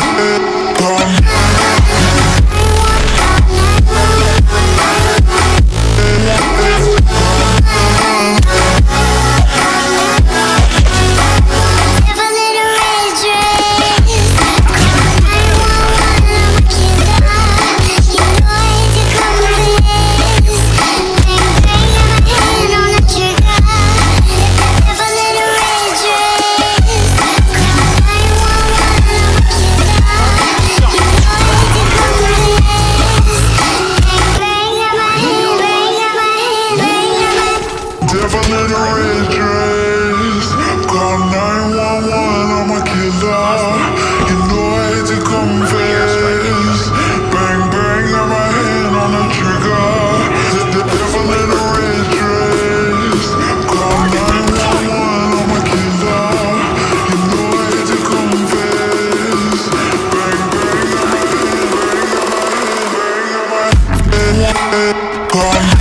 Come. down. You know I to confess. Bang bang, got my hand on the trigger. The devil in a red dress. Call 911, killer. You know I to confess. Bang bang, got my hand, bang got my hand. Call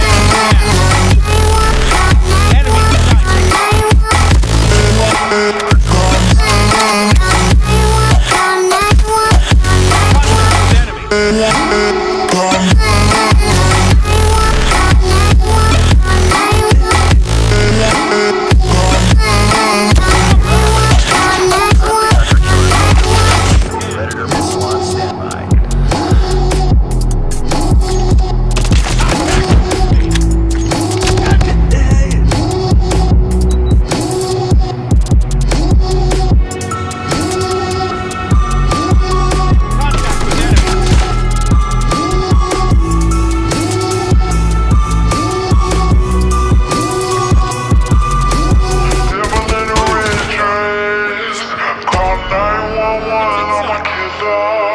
Enemy. Living in a